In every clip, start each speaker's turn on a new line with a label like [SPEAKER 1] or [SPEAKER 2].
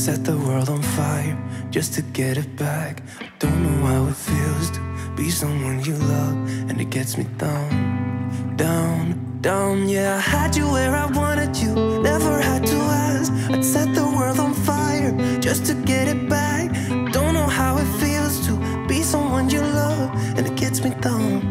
[SPEAKER 1] set the world on fire just to get it back. Don't know how it feels to be someone you love, and it gets me down, down, down. Yeah, I had you where I wanted you, never had to ask. I'd set the world on fire just to get it back. Don't know how it feels to be someone you love, and it gets me down.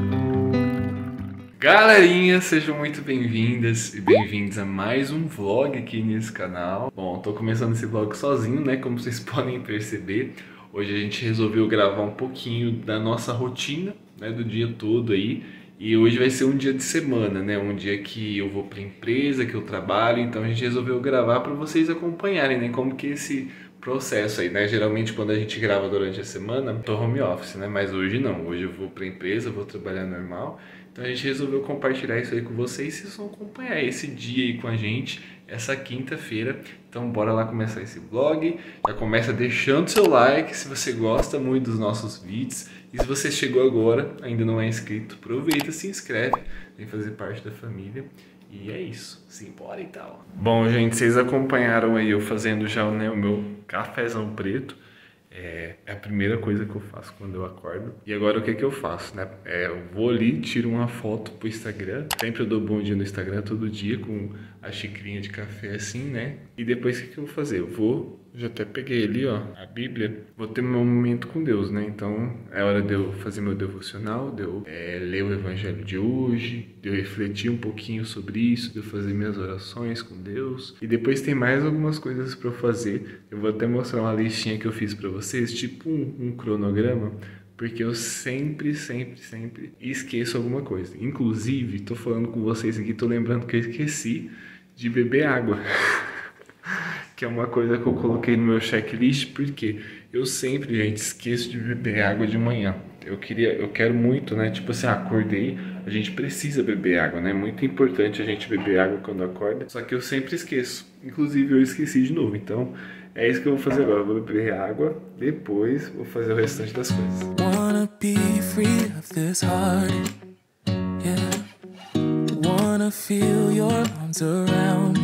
[SPEAKER 2] Galerinha, sejam muito bem-vindas e bem-vindos a mais um vlog aqui nesse canal. Bom, tô começando esse vlog sozinho, né, como vocês podem perceber. Hoje a gente resolveu gravar um pouquinho da nossa rotina, né, do dia todo aí. E hoje vai ser um dia de semana, né, um dia que eu vou pra empresa, que eu trabalho, então a gente resolveu gravar para vocês acompanharem, né, como que esse processo aí, né? Geralmente quando a gente grava durante a semana, tô home office, né? Mas hoje não. Hoje eu vou pra empresa, vou trabalhar normal. Então a gente resolveu compartilhar isso aí com vocês. Vocês vão acompanhar esse dia aí com a gente, essa quinta-feira. Então bora lá começar esse vlog. Já começa deixando seu like se você gosta muito dos nossos vídeos. E se você chegou agora, ainda não é inscrito, aproveita, se inscreve, vem fazer parte da família. E é isso, simbora e tal. Bom, gente, vocês acompanharam aí eu fazendo já né, o meu cafezão preto. É, é, a primeira coisa que eu faço quando eu acordo. E agora o que, que eu faço, né? É, eu vou ali, tiro uma foto pro Instagram. Sempre eu dou bom dia no Instagram todo dia com a xicrinha de café assim, né? E depois o que, que eu vou fazer? Eu vou, já até peguei ali, ó, a Bíblia. Vou ter meu momento com Deus, né? Então é hora de eu fazer meu devocional, de eu é, ler o Evangelho de hoje, de eu refletir um pouquinho sobre isso, de eu fazer minhas orações com Deus. E depois tem mais algumas coisas para eu fazer. Eu vou até mostrar uma listinha que eu fiz para vocês, tipo um, um cronograma porque eu sempre, sempre, sempre esqueço alguma coisa. Inclusive, tô falando com vocês aqui, tô lembrando que eu esqueci de beber água. que é uma coisa que eu coloquei no meu checklist, porque eu sempre, gente, esqueço de beber água de manhã. Eu queria, eu quero muito, né? Tipo assim, acordei, a gente precisa beber água, né? É muito importante a gente beber água quando acorda. Só que eu sempre esqueço. Inclusive eu esqueci de novo. Então, é isso que eu vou fazer agora. Eu vou beber água, depois vou fazer o restante das coisas.
[SPEAKER 1] Wanna be free of this heart, yeah. Wanna feel your arms around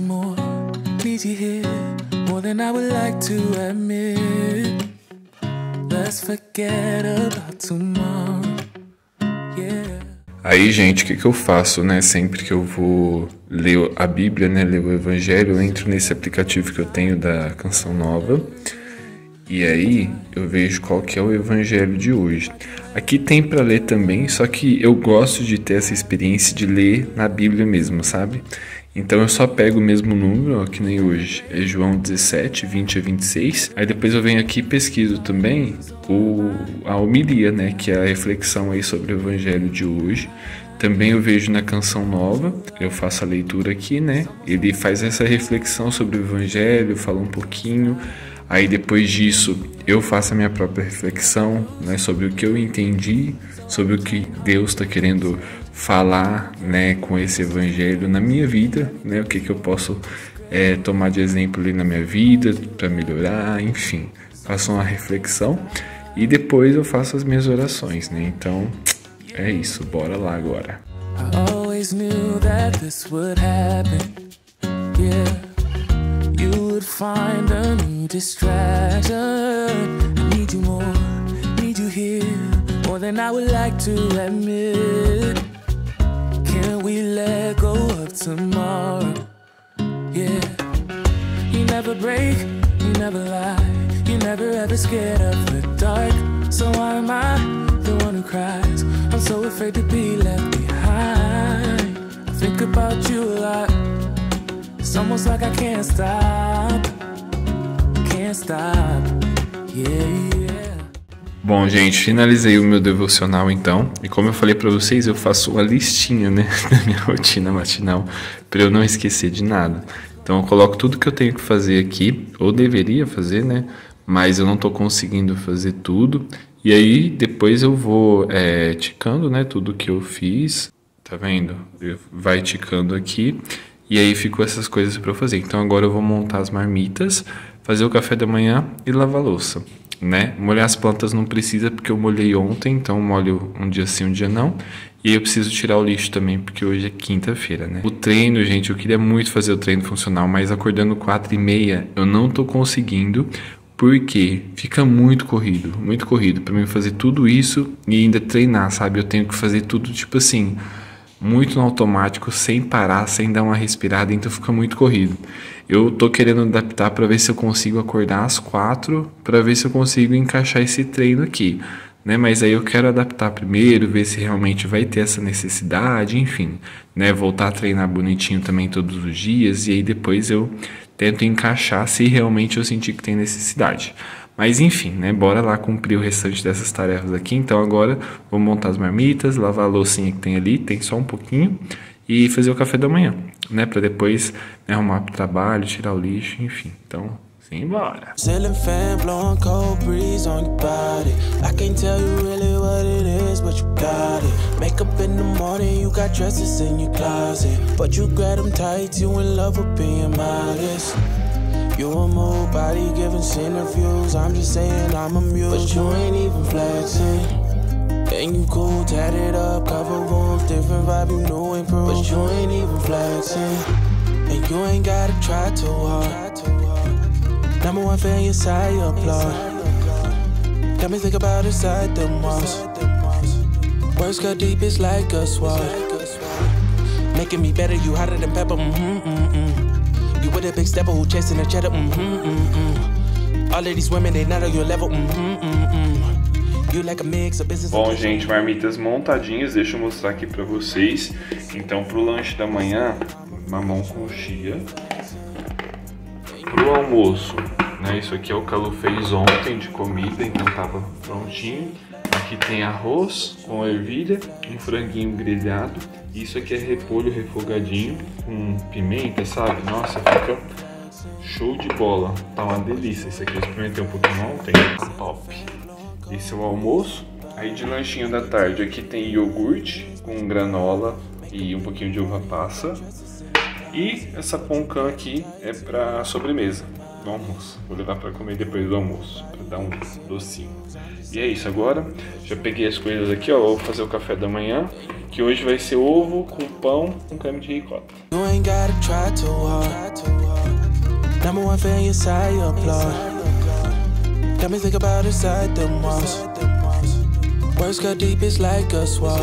[SPEAKER 1] more, need you here, more than I would like to admit. Let's forget about tomorrow, yeah.
[SPEAKER 2] Aí, gente, o que, que eu faço, né? Sempre que eu vou ler a Bíblia, né? Ler o Evangelho, eu entro nesse aplicativo que eu tenho da Canção Nova. E aí eu vejo qual que é o evangelho de hoje. Aqui tem para ler também, só que eu gosto de ter essa experiência de ler na Bíblia mesmo, sabe? Então eu só pego o mesmo número, ó, que nem hoje, é João 17, 20 a 26. Aí depois eu venho aqui e pesquiso também o, a homilia, né, que é a reflexão aí sobre o evangelho de hoje. Também eu vejo na canção nova, eu faço a leitura aqui, né? Ele faz essa reflexão sobre o evangelho, fala um pouquinho. Aí depois disso eu faço a minha própria reflexão né, sobre o que eu entendi, sobre o que Deus está querendo falar né, com esse evangelho na minha vida, né, o que, que eu posso é, tomar de exemplo ali na minha vida para melhorar, enfim. Faço uma reflexão e depois eu faço as minhas orações, né? Então é isso, bora lá agora.
[SPEAKER 1] I we let go of tomorrow? Yeah, you never break, you never lie, you never ever scared of the dark. So why am I the one who cries? I'm so afraid to be left behind. I think about you a lot. It's almost like I can't stop. Can't stop. Yeah, yeah.
[SPEAKER 2] Bom, gente, finalizei o meu devocional então. E como eu falei para vocês, eu faço uma listinha, né, da minha rotina matinal para eu não esquecer de nada. Então eu coloco tudo que eu tenho que fazer aqui, ou deveria fazer, né? Mas eu não estou conseguindo fazer tudo. E aí depois eu vou é, ticando, né? Tudo que eu fiz, tá vendo? Vai ticando aqui. E aí ficou essas coisas para eu fazer. Então agora eu vou montar as marmitas, fazer o café da manhã e lavar louça, né? Molhar as plantas não precisa porque eu molhei ontem, então molho um dia sim, um dia não. E eu preciso tirar o lixo também, porque hoje é quinta-feira, né? O treino, gente, eu queria muito fazer o treino funcional, mas acordando quatro e meia eu não tô conseguindo, porque fica muito corrido, muito corrido para mim fazer tudo isso e ainda treinar, sabe? Eu tenho que fazer tudo tipo assim, muito no automático, sem parar, sem dar uma respirada, então fica muito corrido. Eu tô querendo adaptar para ver se eu consigo acordar às quatro, para ver se eu consigo encaixar esse treino aqui né? Mas aí eu quero adaptar primeiro, ver se realmente vai ter essa necessidade, enfim, né? Voltar a treinar bonitinho também todos os dias e aí depois eu tento encaixar se realmente eu sentir que tem necessidade. Mas enfim, né? Bora lá cumprir o restante dessas tarefas aqui. Então agora vou montar as marmitas, lavar a loucinha que tem ali, tem só um pouquinho, e fazer o café da manhã, né? Para depois né, arrumar para o trabalho, tirar o lixo, enfim. Então Simbora. You a move body giving interviews. I'm just saying I'm amused. But you ain't even flexing. And you cool, tatted up, cover wounds, different vibe, you know improved. But you ain't even flexing. And you ain't gotta try too hard. Number one fan, your side applaud. Got me think about inside the walls. Words cut deep, it's like a sword. Making me better, you hotter than pepper. Mm-hmm, mm-hmm. You with a big stepper who chasing a cheddar. Mm-hmm, mm-hmm. All of these women, they not on your level. Mm-hmm, mm-hmm. Bom, gente, marmitas montadinhas, deixa eu mostrar aqui pra vocês. Então, pro lanche da manhã, mamão com chia. Pro almoço, né? Isso aqui é o que a Lu fez ontem de comida, então tava prontinho. Aqui tem arroz com ervilha, um franguinho grelhado. Isso aqui é repolho refogadinho com pimenta, sabe? Nossa, fica show de bola. Tá uma delícia. Esse aqui eu experimentei um pouquinho ontem. Top. Esse é o almoço. Aí de lanchinho da tarde aqui tem iogurte com granola e um pouquinho de uva passa. E essa poncan aqui é para sobremesa do almoço. Vou levar para comer depois do almoço, para dar um docinho. E é isso agora. Já peguei as coisas aqui, ó. Vou fazer o café da manhã, que hoje vai ser ovo com pão com creme de ricota. Got me think about inside the walls. Words cut deep, it's like a sword.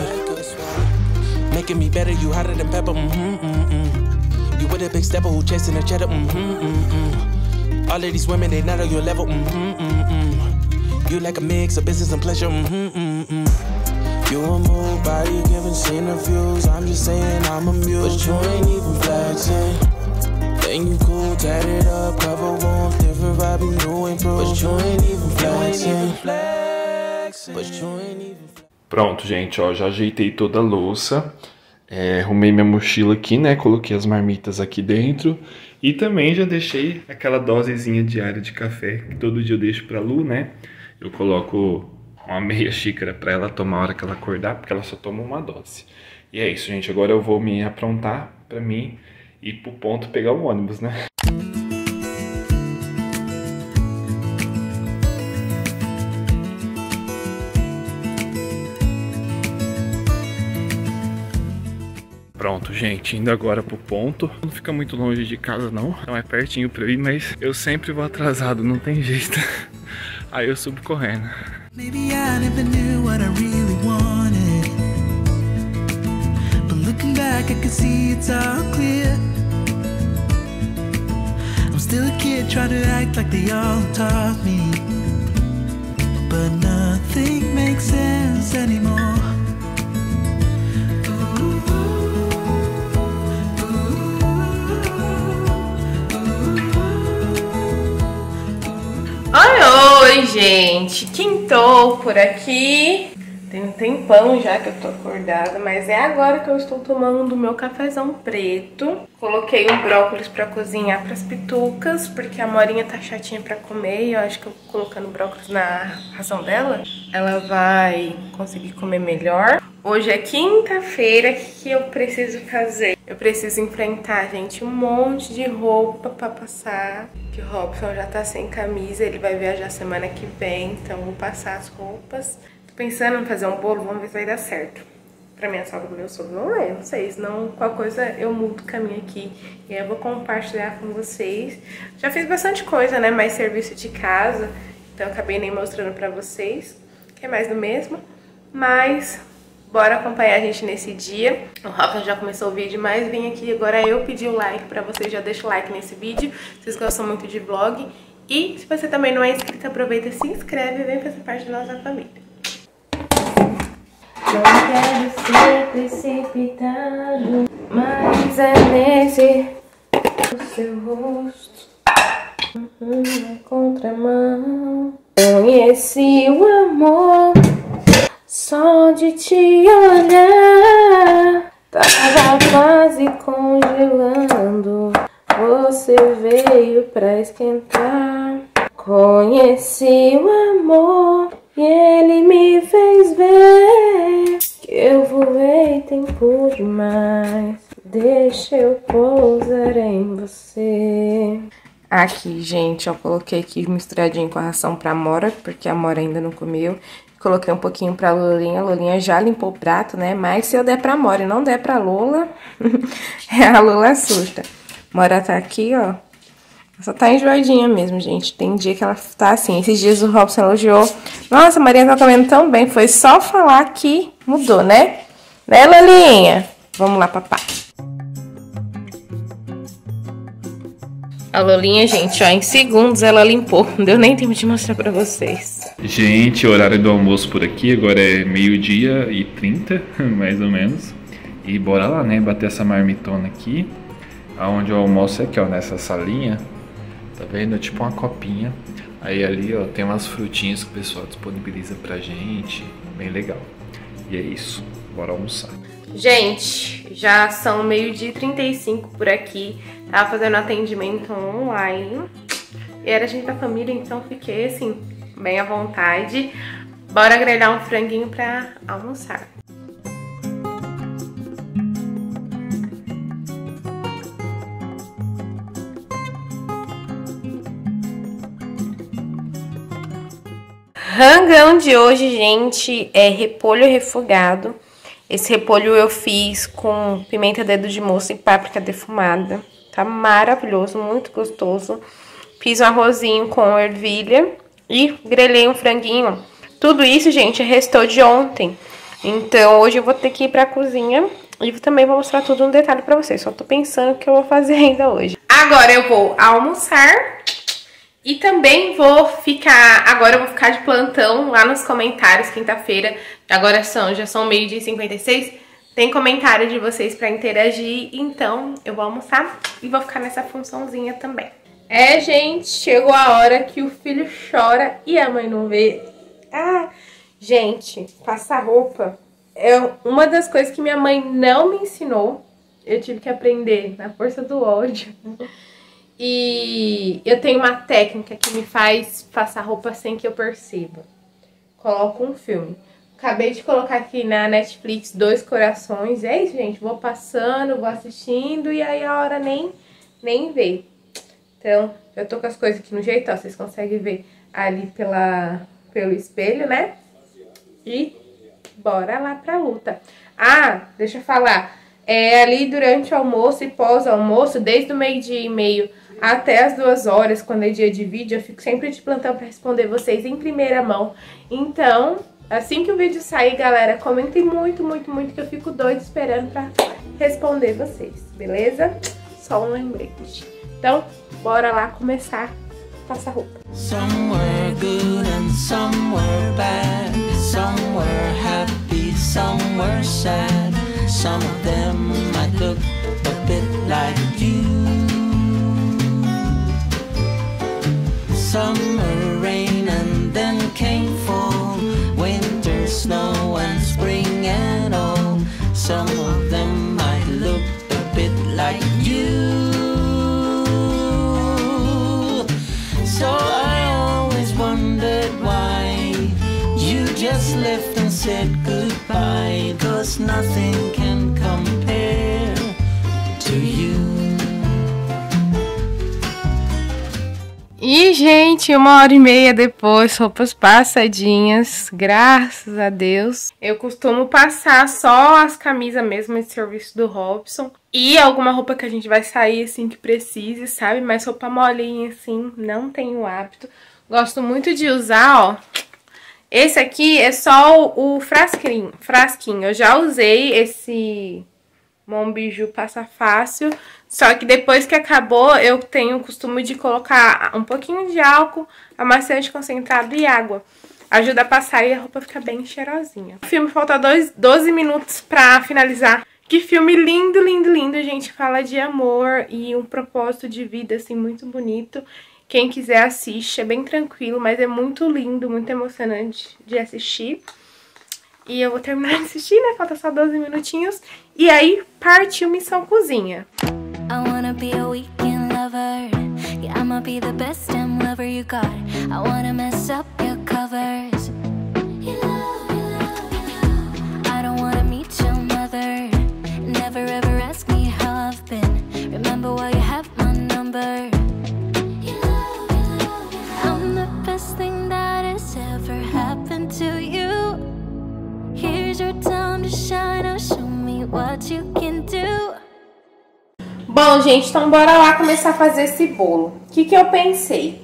[SPEAKER 2] Making me better, you hotter than pepper. Mm-hmm, mm-hmm. You with a big stepper who chasing a cheddar. Mm-hmm, mm-hmm. All of these women, they not on your level. Mm-hmm, mm-hmm. You like a mix of business and pleasure. Mm-hmm, mm-hmm. You a move body giving interviews. I'm just saying I'm amused. But you ain't even flexing. Cool, tatted up, different vibe, you know improved. But you ain't even flexing. But you ain't even Pronto, gente, ó, já ajeitei toda a louça. É, arrumei minha mochila aqui, né? Coloquei as marmitas aqui dentro. E também já deixei aquela dosezinha diária de café que todo dia eu deixo pra Lu, né? Eu coloco uma meia xícara para ela tomar a hora que ela acordar, porque ela só toma uma dose. E é isso, gente. Agora eu vou me aprontar para mim ir pro ponto pegar o ônibus, né? Pronto, gente, indo agora pro ponto. Não fica muito longe de casa não, não é pertinho pra eu ir, mas eu sempre vou atrasado, não tem jeito. Aí eu subo correndo. Maybe I never knew what I really wanted But looking back I can see it's all clear still a kid trying to act like they all taught me But nothing makes sense anymore Oi, oi, gente! Quintou por aqui.
[SPEAKER 3] Tem um tempão já que eu tô acordada, mas é agora que eu estou tomando o meu cafezão preto. Coloquei um brócolis pra cozinhar pras pitucas, porque a Morinha tá chatinha pra comer e eu acho que eu colocando brócolis na ração dela, ela vai conseguir comer melhor. Hoje é quinta-feira, o que eu preciso fazer? Eu preciso enfrentar, gente, um monte de roupa pra passar. Que o Robson já tá sem camisa, ele vai viajar semana que vem, então vou passar as roupas. Tô pensando em fazer um bolo, vamos ver se vai dar certo. Pra minha sogra do meu sogro, não é, não sei, senão qualquer coisa eu mudo o caminho aqui. E aí eu vou compartilhar com vocês. Já fiz bastante coisa, né, mais serviço de casa, então acabei nem mostrando pra vocês, que é mais do mesmo. Mas Bora acompanhar a gente nesse dia. O Rafa já começou o vídeo, mas vim aqui agora eu pedir o like pra vocês. Já deixa o like nesse vídeo. Vocês gostam muito de vlog. E se você também não é inscrito, aproveita, se inscreve e vem fazer parte da nossa família. Quero ser precipitado, mas é nesse o seu rosto. Na contramão. Conheci o amor. Só de te olhar, tava quase congelando. Você veio pra esquentar. Conheci o amor e ele me fez ver eu voei tempo demais. Deixa eu pousar em você. Aqui, gente, eu coloquei aqui misturadinho com a ração pra Mora, porque a Mora ainda não comeu. Coloquei um pouquinho pra Lulinha. A Lulinha já limpou o prato, né? Mas se eu der pra Mora e não der pra Lula, a Lula assusta. Mora tá aqui, ó. Só tá enjoadinha mesmo, gente. Tem dia que ela tá assim. Esses dias o Robson elogiou. Nossa, a Maria tá comendo tão bem. Foi só falar que mudou, né? Né, Lulinha? Vamos lá, papai. A Lolinha, gente, ó, em segundos ela limpou. Não deu nem tempo de mostrar pra vocês.
[SPEAKER 2] Gente, horário do almoço por aqui, agora é meio-dia e 30, mais ou menos. E bora lá, né, bater essa marmitona aqui. Aonde o almoço é aqui, ó, nessa salinha. Tá vendo? Tipo uma copinha. Aí ali, ó, tem umas frutinhas que o pessoal disponibiliza pra gente. Bem legal. E é isso. Bora almoçar.
[SPEAKER 3] Gente, já são meio-dia e 35 por aqui. Tava fazendo atendimento online. E era gente da família, então fiquei assim, bem à vontade. Bora grelhar um franguinho pra almoçar. Rangão de hoje, gente, é repolho refogado. Esse repolho eu fiz com pimenta dedo de moça e páprica defumada. Tá maravilhoso, muito gostoso. Fiz um arrozinho com ervilha e grelhei um franguinho. Tudo isso, gente, restou de ontem. Então, hoje eu vou ter que ir pra cozinha e também vou mostrar tudo no detalhe pra vocês. Só tô pensando o que eu vou fazer ainda hoje. Agora eu vou almoçar e também vou ficar, agora eu vou ficar de plantão lá nos comentários, quinta-feira, agora são, já são meio dia e 56, tem comentário de vocês pra interagir, então eu vou almoçar e vou ficar nessa funçãozinha também. É, gente, chegou a hora que o filho chora e a mãe não vê. Ah, gente, passar roupa é uma das coisas que minha mãe não me ensinou. Eu tive que aprender na força do ódio. E eu tenho uma técnica que me faz passar roupa sem que eu perceba. Coloco um filme. Acabei de colocar aqui na Netflix Dois Corações. É isso, gente. Vou passando, vou assistindo e aí a hora nem, nem vê. Então, eu tô com as coisas aqui no jeito, ó. Vocês conseguem ver ali pela, pelo espelho, né? E bora lá pra luta. Ah, deixa eu falar. É ali durante o almoço e pós-almoço, desde o meio-dia e meio até as duas horas, quando é dia de vídeo, eu fico sempre de plantão para responder vocês em primeira mão. Então, assim que o vídeo sair, galera, comentem muito, muito, muito, que eu fico doido esperando para responder vocês, beleza? Só um lembrete. Então, bora lá começar a passar roupa. Somewhere good and somewhere bad Somewhere happy, somewhere sad Some of them might look a bit like you summer rain and then came fall, winter snow and
[SPEAKER 4] spring and all. Some of them might look a bit like you. So I always wondered why you just
[SPEAKER 3] left and said goodbye, cause nothing can E, gente, uma hora e meia depois, roupas passadinhas, graças a Deus. Eu costumo passar só as camisas mesmo de serviço do Robson. E alguma roupa que a gente vai sair, assim, que precise, sabe? Mas roupa molinha, assim, não tenho hábito. Gosto muito de usar, ó. Esse aqui é só o frasquinho. frasquinho. Eu já usei esse Monbiju Passa Fácil. Só que depois que acabou, eu tenho o costume de colocar um pouquinho de álcool, amaciante concentrado e água. Ajuda a passar e a roupa fica bem cheirosinha. O filme falta dois, 12 minutos pra finalizar. Que filme lindo, lindo, lindo, gente. Fala de amor e um propósito de vida, assim, muito bonito. Quem quiser assiste, é bem tranquilo, mas é muito lindo, muito emocionante de assistir. E eu vou terminar de assistir, né? Falta só 12 minutinhos. E aí, partiu Missão Cozinha. I wanna be a weekend lover. Yeah, I'ma be the best damn lover you got. I wanna mess up your covers. I don't wanna meet your mother. Never ever ask me how I've been. Remember why you have my number Bom, gente, então bora lá começar a fazer esse bolo. O que, que eu pensei?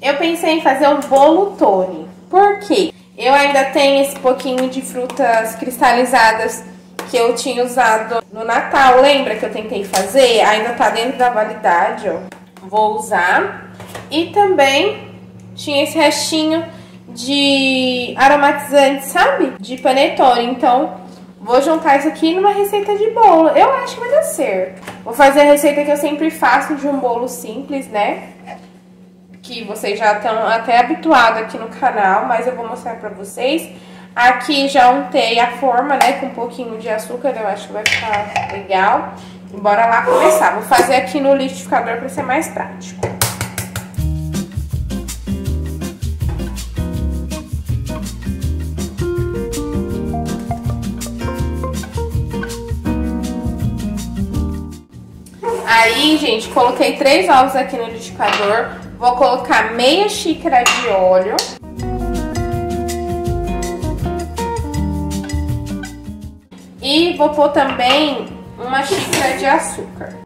[SPEAKER 3] Eu pensei em fazer um bolo Tony. Por quê? Eu ainda tenho esse pouquinho de frutas cristalizadas que eu tinha usado no Natal. Lembra que eu tentei fazer? Ainda tá dentro da validade, ó. Vou usar. E também tinha esse restinho de aromatizante, sabe? De panetone. Então, vou juntar isso aqui numa receita de bolo. Eu acho que vai dar certo. Vou fazer a receita que eu sempre faço de um bolo simples, né? Que vocês já estão até habituados aqui no canal, mas eu vou mostrar pra vocês. Aqui já untei a forma, né, com um pouquinho de açúcar, eu acho que vai ficar legal. Bora lá começar. Vou fazer aqui no liquidificador pra ser mais prático. Aí, gente, coloquei três ovos aqui no liquidificador. Vou colocar meia xícara de óleo. E vou pôr também uma xícara de açúcar.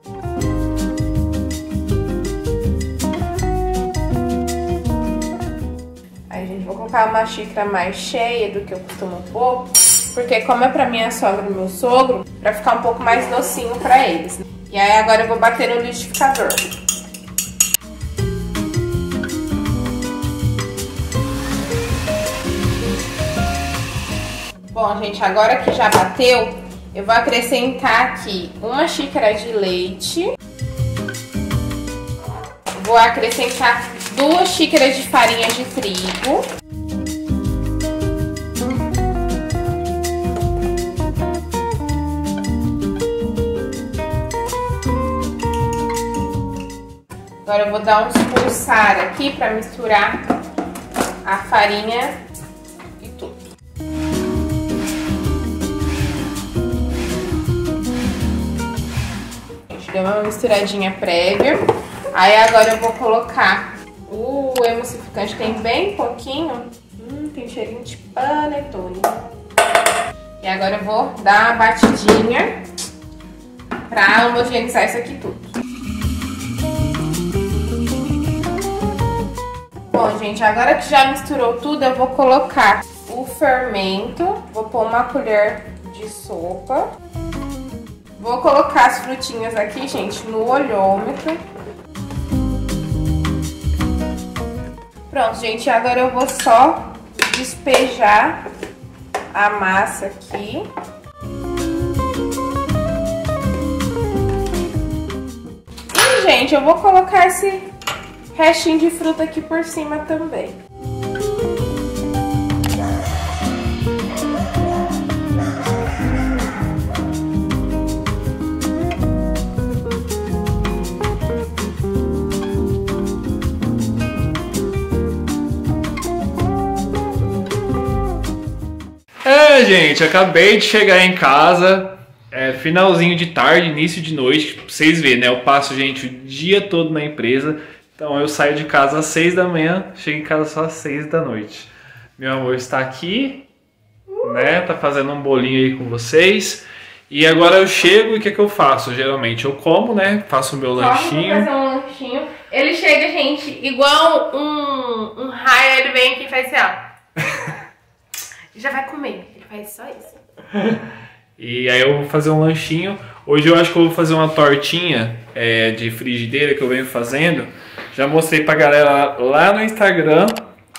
[SPEAKER 3] Aí, gente, vou colocar uma xícara mais cheia do que eu costumo pôr. Porque como é pra minha sogra e meu sogro, pra ficar um pouco mais docinho pra eles. E aí agora eu vou bater no liquidificador. Bom, gente, agora que já bateu, eu vou acrescentar aqui uma xícara de leite. Vou acrescentar duas xícaras de farinha de trigo. Agora eu vou dar uns pulsar aqui para misturar a farinha e tudo. A gente deu uma misturadinha prévia. Aí agora eu vou colocar o emulsificante, tem bem pouquinho. Hum, tem cheirinho de panetone. E agora eu vou dar uma batidinha pra homogeneizar isso aqui tudo. Gente, agora que já misturou tudo, eu vou colocar o fermento. Vou pôr uma colher de sopa. Vou colocar as frutinhas aqui, gente, no olhômetro. Pronto, gente, agora eu vou só despejar a massa aqui. E, gente, eu vou colocar esse restinho de fruta aqui por cima também.
[SPEAKER 2] É, gente, acabei de chegar em casa, é, finalzinho de tarde, início de noite, pra vocês verem, né? Eu passo, gente, o dia todo na empresa, então eu saio de casa às seis da manhã, chego em casa só às seis da noite. Meu amor está aqui, né? Tá fazendo um bolinho aí com vocês. E agora eu chego e o que, que eu faço? Geralmente eu como, né? Faço o meu lanchinho.
[SPEAKER 3] fazer um lanchinho. Ele chega, gente, igual um, um raio, ele vem aqui e faz assim, ó. Já vai comer. Ele faz só isso.
[SPEAKER 2] E aí eu vou fazer um lanchinho. Hoje eu acho que eu vou fazer uma tortinha é, de frigideira que eu venho fazendo. Já mostrei pra galera lá no Instagram.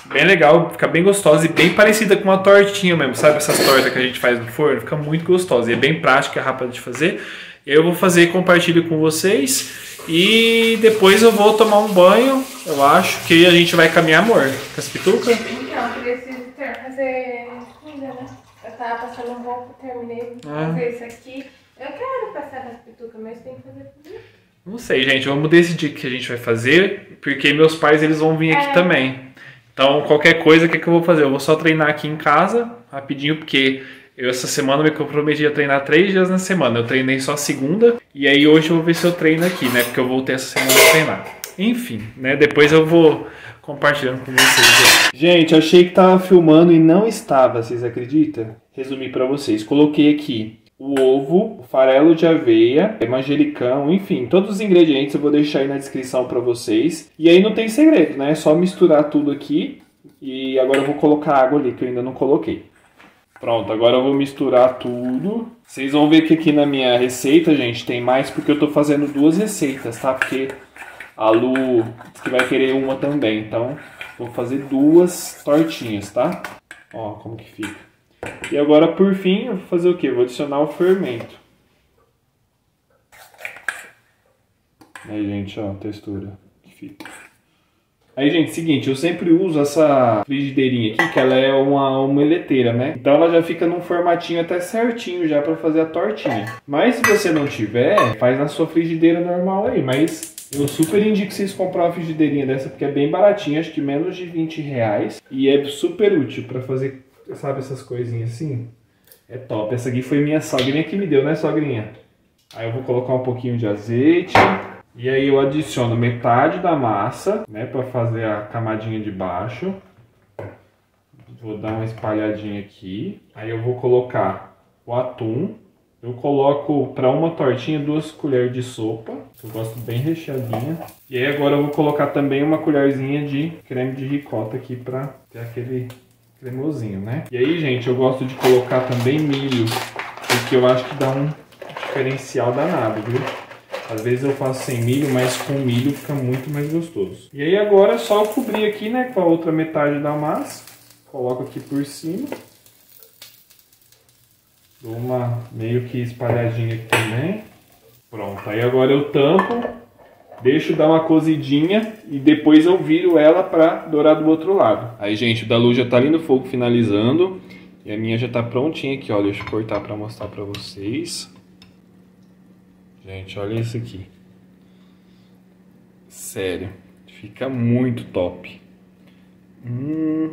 [SPEAKER 2] Bem legal, fica bem gostosa e bem parecida com uma tortinha mesmo, sabe? Essas tortas que a gente faz no forno, fica muito gostosa e é bem prática, rápida de fazer. Eu vou fazer e compartilho com vocês. E depois eu vou tomar um banho, eu acho que a gente vai caminhar, amor. Com as pitucas?
[SPEAKER 3] Então, preciso ter, fazer comida, né? Eu tava passando um roupa, terminei de
[SPEAKER 2] Ah.
[SPEAKER 3] fazer isso aqui. Eu quero passar nas pitucas, mas tem que fazer tudo.
[SPEAKER 2] Não sei, gente. Vamos decidir o que a gente vai fazer, porque meus pais eles vão vir aqui
[SPEAKER 3] É.
[SPEAKER 2] também. Então, qualquer coisa, o que, que eu vou fazer? Eu vou só treinar aqui em casa, rapidinho, porque eu essa semana me comprometi a treinar três dias na semana. Eu treinei só segunda, e aí hoje eu vou ver se eu treino aqui, né? Porque eu voltei essa semana a treinar. Enfim, né? Depois eu vou compartilhando com vocês. Gente, achei que tava filmando e não estava, vocês acreditam? Resumi pra vocês. Coloquei aqui o ovo, o farelo de aveia, manjericão, enfim, todos os ingredientes eu vou deixar aí na descrição pra vocês. E aí não tem segredo, né? É só misturar tudo aqui. E agora eu vou colocar água ali que eu ainda não coloquei. Pronto, agora eu vou misturar tudo. Vocês vão ver que aqui na minha receita, gente, tem mais porque eu tô fazendo duas receitas, tá? Porque a Lu disse que vai querer uma também, então vou fazer duas tortinhas, tá? Ó, como que fica. E agora, por fim, eu vou fazer o quê? Vou adicionar o fermento. Aí, gente, ó, textura que fica. Aí, gente, seguinte, eu sempre uso essa frigideirinha aqui, que ela é uma omeleteira, né? Então ela já fica num formatinho até certinho já pra fazer a tortinha. Mas se você não tiver, faz na sua frigideira normal aí. Mas eu super indico vocês comprar uma frigideirinha dessa, porque é bem baratinha, acho que menos de 20 reais. E é super útil pra fazer, sabe, essas coisinhas assim. É top. Essa aqui foi minha sogrinha que me deu, né, sogrinha? Aí eu vou colocar um pouquinho de azeite. E aí eu adiciono metade da massa, né, para fazer a camadinha de baixo. Vou dar uma espalhadinha aqui. Aí eu vou colocar o atum. Eu coloco para uma tortinha duas colheres de sopa. Eu gosto bem recheadinha. E aí agora eu vou colocar também uma colherzinha de creme de ricota aqui para ter aquele cremosinho, né? E aí, gente, eu gosto de colocar também milho, porque eu acho que dá um diferencial danado, viu? Às vezes eu faço sem milho, mas com milho fica muito mais gostoso. E aí agora é só cobrir aqui, né, com a outra metade da massa. Coloco aqui por cima. Dou uma meio que espalhadinha aqui também. Pronto, aí agora eu tampo, deixo dar uma cozidinha e depois eu viro ela para dourar do outro lado. Aí, gente, o da luz já tá ali no fogo finalizando. E a minha já tá prontinha aqui, ó. Deixa eu cortar para mostrar para vocês. Gente, olha isso aqui. Sério, fica muito top. Hum,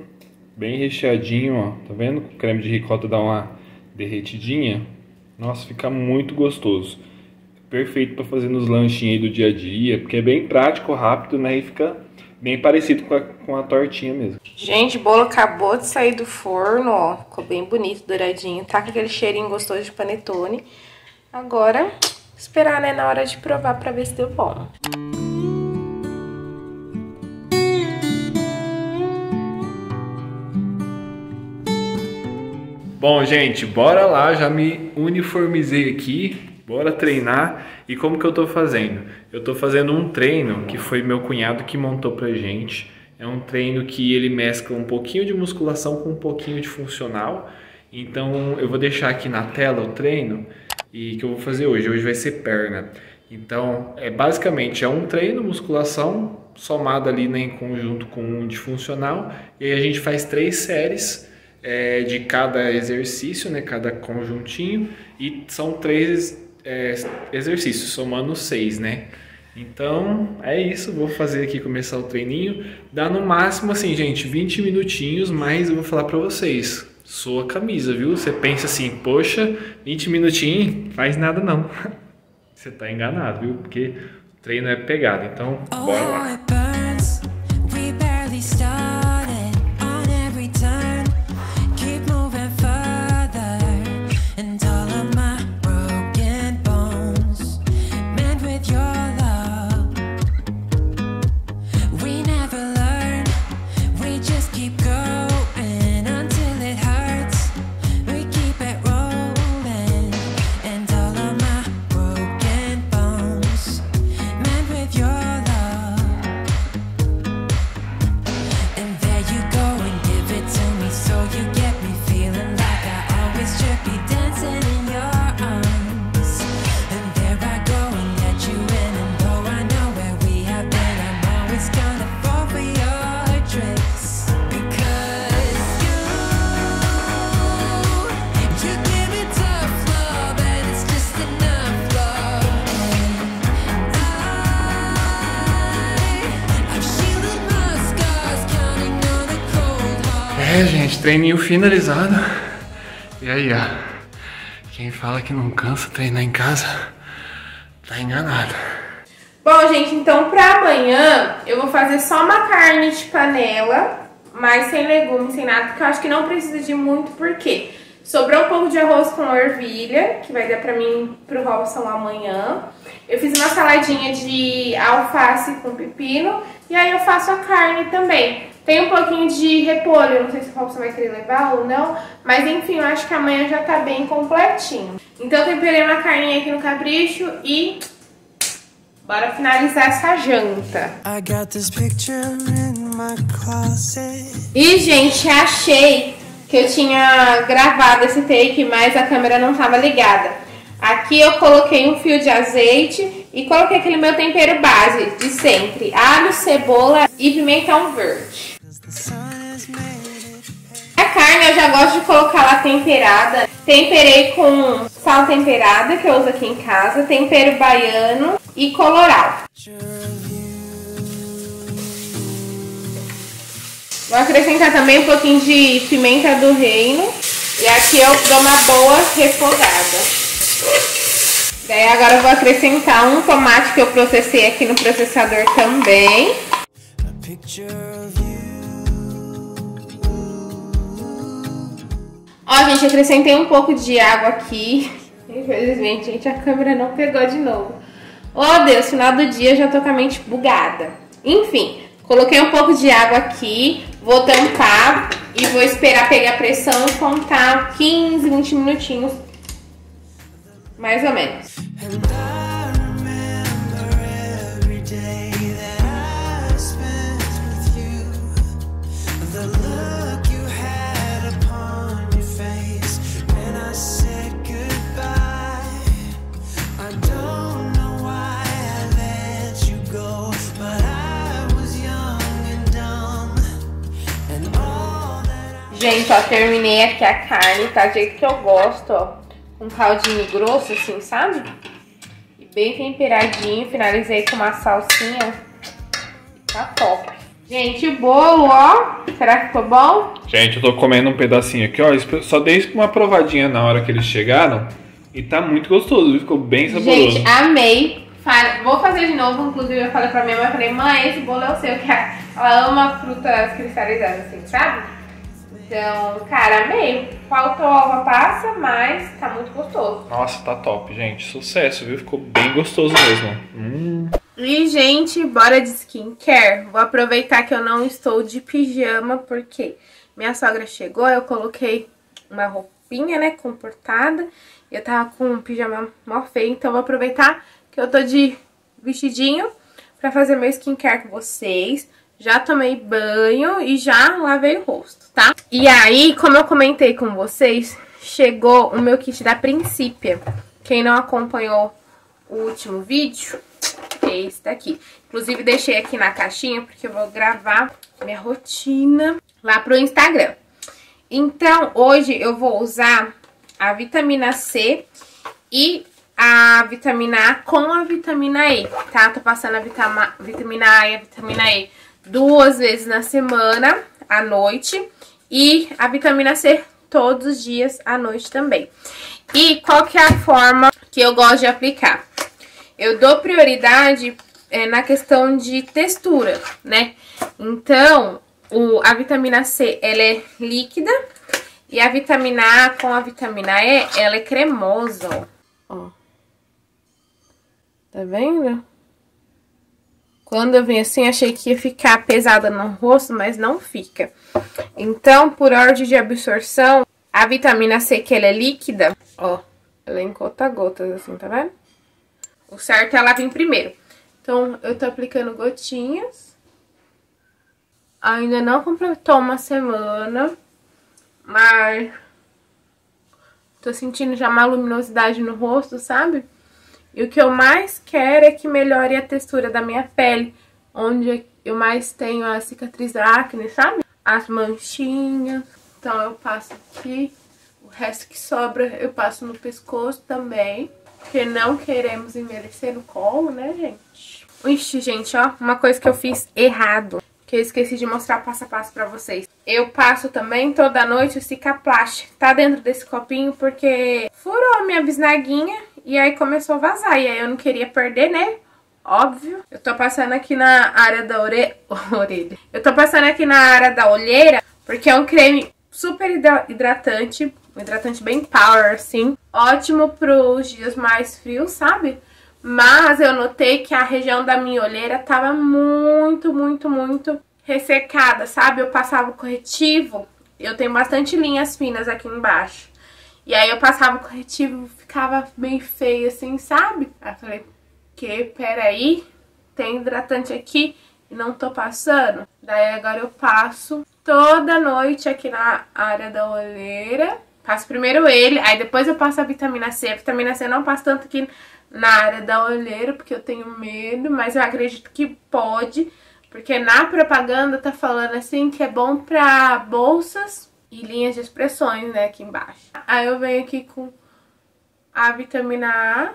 [SPEAKER 2] bem recheadinho, ó. Tá vendo? O creme de ricota dá uma derretidinha. Nossa, fica muito gostoso. Perfeito para fazer nos lanchinhos aí do dia a dia, porque é bem prático, rápido, né? E fica bem parecido com a, com a tortinha mesmo.
[SPEAKER 3] Gente, o bolo acabou de sair do forno, ó. Ficou bem bonito, douradinho. Tá com aquele cheirinho gostoso de panetone. Agora, esperar, né, na hora de provar pra ver se deu bom.
[SPEAKER 2] Bom, gente, bora lá, já me uniformizei aqui, bora treinar. E como que eu tô fazendo? Eu tô fazendo um treino que foi meu cunhado que montou pra gente. É um treino que ele mescla um pouquinho de musculação com um pouquinho de funcional. Então eu vou deixar aqui na tela o treino e que eu vou fazer hoje. Hoje vai ser perna. Então, é basicamente é um treino musculação somado ali né, em conjunto com um de funcional. E aí a gente faz três séries é, de cada exercício, né, cada conjuntinho, e são três é, exercícios, somando seis, né? Então é isso, vou fazer aqui começar o treininho. Dá no máximo assim, gente, 20 minutinhos, mas eu vou falar pra vocês. sua camisa, viu? Você pensa assim, poxa, 20 minutinhos, faz nada não. Você tá enganado, viu? Porque o treino é pegado. Então, bora lá. É, gente, treininho finalizado. E aí, ó. Quem fala que não cansa treinar em casa, tá enganado.
[SPEAKER 3] Bom, gente, então pra amanhã eu vou fazer só uma carne de panela, mas sem legumes, sem nada, porque eu acho que não precisa de muito, porque sobrou um pouco de arroz com ervilha, que vai dar pra mim pro Robson amanhã. Eu fiz uma saladinha de alface com pepino, e aí eu faço a carne também. Tem um pouquinho de repolho, não sei se o Robson vai querer levar ou não, mas enfim, eu acho que amanhã já tá bem completinho. Então eu temperei uma carninha aqui no capricho e bora finalizar essa janta. E gente, achei que eu tinha gravado esse take, mas a câmera não tava ligada. Aqui eu coloquei um fio de azeite e coloquei aquele meu tempero base de sempre, alho, cebola e pimentão verde. A carne eu já gosto de colocar lá temperada. Temperei com sal temperada, que eu uso aqui em casa, tempero baiano e coloral. Vou acrescentar também um pouquinho de pimenta do reino. E aqui eu dou uma boa refogada. Daí agora eu vou acrescentar um tomate que eu processei aqui no processador também. Ó, gente, acrescentei um pouco de água aqui. Infelizmente, gente, a câmera não pegou de novo. Oh, Deus, final do dia já tô com a mente bugada. Enfim, coloquei um pouco de água aqui, vou tampar e vou esperar pegar pressão e contar 15, 20 minutinhos, mais ou menos. Gente, ó, terminei aqui a carne, tá? Do jeito que eu gosto, ó. Um caldinho grosso, assim, sabe? E bem temperadinho. Finalizei com uma salsinha. Tá top. Gente, o bolo, ó. Será que ficou bom?
[SPEAKER 2] Gente, eu tô comendo um pedacinho aqui, ó. Só dei uma provadinha na hora que eles chegaram. E tá muito gostoso, ficou bem saboroso.
[SPEAKER 3] Gente, amei. Vou fazer de novo, inclusive eu falei pra minha mãe, eu falei, mãe, esse bolo é o seu, que ela ama frutas cristalizadas, assim, sabe? Então, cara, amei. Faltou ova passa, mas tá muito gostoso.
[SPEAKER 2] Nossa, tá top, gente. Sucesso, viu? Ficou bem gostoso mesmo. Hum.
[SPEAKER 3] E, gente, bora de skincare. Vou aproveitar que eu não estou de pijama, porque minha sogra chegou, eu coloquei uma roupinha, né, comportada. Eu tava com um pijama mó feio, então vou aproveitar que eu tô de vestidinho pra fazer meu skincare com vocês já tomei banho e já lavei o rosto, tá? E aí, como eu comentei com vocês, chegou o meu kit da Princípia. Quem não acompanhou o último vídeo, é esse daqui. Inclusive, deixei aqui na caixinha, porque eu vou gravar minha rotina lá pro Instagram. Então, hoje eu vou usar a vitamina C e a vitamina A com a vitamina E, tá? Tô passando a vitamina A e a vitamina E duas vezes na semana, à noite. E a vitamina C todos os dias à noite também. E qual que é a forma que eu gosto de aplicar? Eu dou prioridade é, na questão de textura, né? Então, o, a vitamina C, ela é líquida e a vitamina A com a vitamina E, ela é cremosa, ó. Tá vendo? Quando eu vim assim, achei que ia ficar pesada no rosto, mas não fica. Então, por ordem de absorção, a vitamina C, que ela é líquida, ó, ela é em gota-gotas, assim, tá vendo? O certo é ela vir primeiro. Então, eu tô aplicando gotinhas. Ainda não completou uma semana, mas tô sentindo já uma luminosidade no rosto, sabe? E o que eu mais quero é que melhore a textura da minha pele, onde eu mais tenho a cicatriz da acne, sabe? As manchinhas. Então eu passo aqui, o resto que sobra eu passo no pescoço também, porque não queremos envelhecer no colo, né, gente? Ixi, gente, ó, uma coisa que eu fiz errado, que eu esqueci de mostrar passo a passo pra vocês. Eu passo também toda noite o Cicaplast, tá dentro desse copinho, porque furou a minha bisnaguinha e aí começou a vazar. E aí eu não queria perder, né? Óbvio. Eu tô passando aqui na área da ore... orelha. Eu tô passando aqui na área da olheira, porque é um creme super hidratante. Um hidratante bem power, assim. Ótimo pros dias mais frios, sabe? Mas eu notei que a região da minha olheira tava muito, muito, muito ressecada, sabe? Eu passava o corretivo, eu tenho bastante linhas finas aqui embaixo. E aí eu passava o corretivo, ficava bem feio assim, sabe? Aí eu falei, que, peraí, tem hidratante aqui e não tô passando. Daí agora eu passo toda noite aqui na área da olheira. Passo primeiro ele, aí depois eu passo a vitamina C. A vitamina C eu não passo tanto aqui na área da olheira, porque eu tenho medo, mas eu acredito que pode. Porque na propaganda tá falando assim que é bom pra bolsas e linhas de expressões, né, aqui embaixo. Aí eu venho aqui com a vitamina A.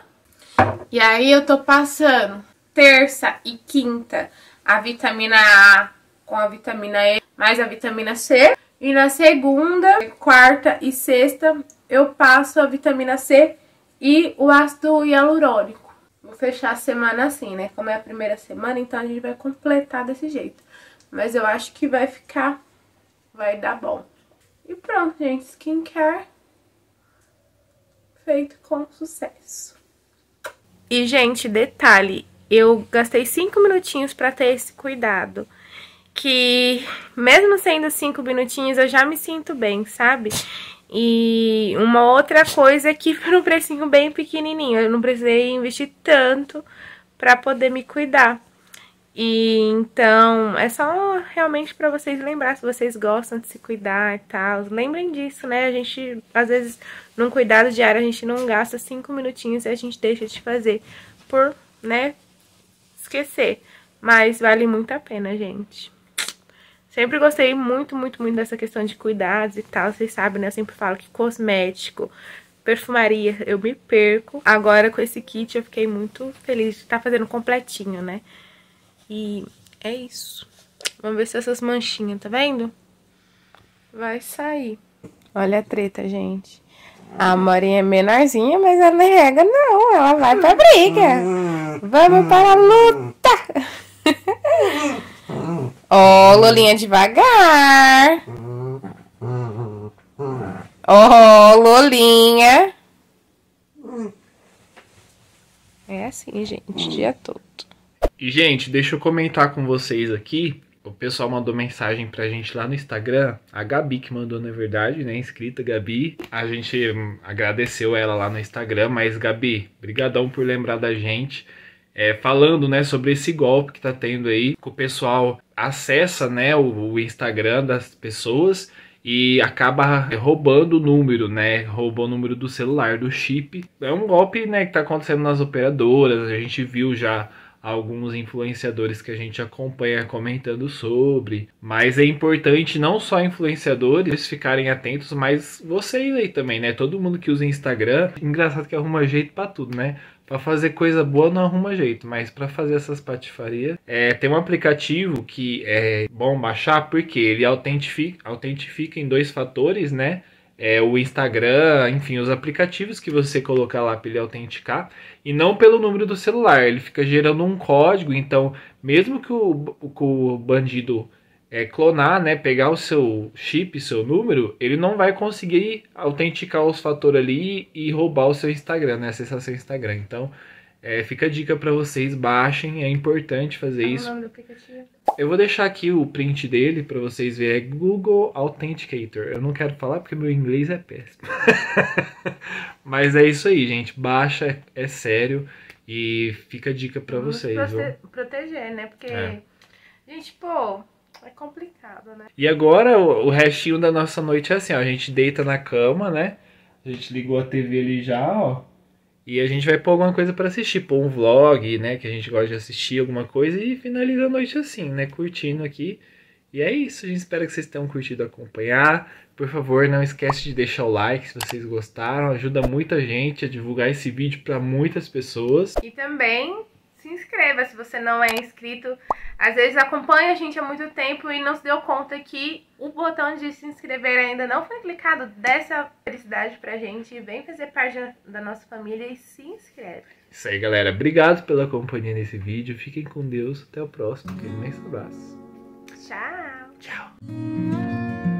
[SPEAKER 3] E aí eu tô passando terça e quinta a vitamina A com a vitamina E mais a vitamina C. E na segunda, quarta e sexta eu passo a vitamina C e o ácido hialurônico. Vou fechar a semana assim, né? Como é a primeira semana, então a gente vai completar desse jeito. Mas eu acho que vai ficar, vai dar bom. E pronto, gente, skincare feito com sucesso. E, gente, detalhe, eu gastei cinco minutinhos pra ter esse cuidado. Que, mesmo sendo cinco minutinhos, eu já me sinto bem, sabe? E uma outra coisa é que foi um precinho bem pequenininho, eu não precisei investir tanto pra poder me cuidar. E então, é só realmente para vocês lembrar se vocês gostam de se cuidar e tal. Lembrem disso, né? A gente, às vezes, num cuidado diário, a gente não gasta cinco minutinhos e a gente deixa de fazer por, né, esquecer. Mas vale muito a pena, gente. Sempre gostei muito, muito, muito dessa questão de cuidados e tal. Vocês sabem, né? Eu sempre falo que cosmético, perfumaria, eu me perco. Agora, com esse kit, eu fiquei muito feliz de estar tá fazendo completinho, né? E é isso. Vamos ver se essas manchinhas, tá vendo? Vai sair. Olha a treta, gente. A Morinha é menorzinha, mas ela não rega, não. Ela vai pra briga. Vamos para a luta. Ó, oh, devagar. Ó, oh. É assim, gente, o dia todo.
[SPEAKER 2] E, gente, deixa eu comentar com vocês aqui. O pessoal mandou mensagem pra gente lá no Instagram. A Gabi que mandou, na verdade, né? Inscrita, Gabi. A gente agradeceu ela lá no Instagram. Mas, Gabi, brigadão por lembrar da gente. É, falando, né, sobre esse golpe que tá tendo aí. Que o pessoal acessa, né, o, o Instagram das pessoas e acaba roubando o número, né? Roubou o número do celular, do chip. É um golpe, né, que tá acontecendo nas operadoras. A gente viu já alguns influenciadores que a gente acompanha comentando sobre. Mas é importante não só influenciadores ficarem atentos, mas vocês aí também, né? Todo mundo que usa Instagram, engraçado que arruma jeito para tudo, né? Para fazer coisa boa não arruma jeito, mas para fazer essas patifarias, é, tem um aplicativo que é bom baixar porque ele autentifica, autentifica em dois fatores, né? É, o Instagram, enfim, os aplicativos que você colocar lá para ele autenticar e não pelo número do celular. Ele fica gerando um código, então mesmo que o, que o bandido é, clonar, né, pegar o seu chip, seu número, ele não vai conseguir autenticar os fatores ali e roubar o seu Instagram, né, acessar seu Instagram. Então, é, fica a dica para vocês, baixem, é importante fazer
[SPEAKER 3] Qual
[SPEAKER 2] isso.
[SPEAKER 3] o nome do aplicativo?
[SPEAKER 2] Eu vou deixar aqui o print dele para vocês verem, é Google Authenticator. Eu não quero falar porque meu inglês é péssimo. Mas é isso aí, gente, baixa, é sério e fica a dica para vocês.
[SPEAKER 3] prote-
[SPEAKER 2] viu?
[SPEAKER 3] proteger, né? Porque,
[SPEAKER 2] É.
[SPEAKER 3] gente, pô, é complicado, né?
[SPEAKER 2] E agora o, o restinho da nossa noite é assim, ó, a gente deita na cama, né? A gente ligou a TV ali já, ó. E a gente vai pôr alguma coisa pra assistir, pôr um vlog, né, que a gente gosta de assistir alguma coisa e finaliza a noite assim, né, curtindo aqui. E é isso, a gente espera que vocês tenham curtido acompanhar. Por favor, não esquece de deixar o like se vocês gostaram, ajuda muita gente a divulgar esse vídeo pra muitas pessoas.
[SPEAKER 3] E também se inscreva se você não é inscrito. Às vezes acompanha a gente há muito tempo e não se deu conta que o botão de se inscrever ainda não foi clicado. Dessa felicidade pra gente. Vem fazer parte da nossa família e se inscreve.
[SPEAKER 2] Isso aí, galera. Obrigado pela companhia nesse vídeo. Fiquem com Deus. Até o próximo. Imenso abraço.
[SPEAKER 3] Tchau!
[SPEAKER 2] Tchau.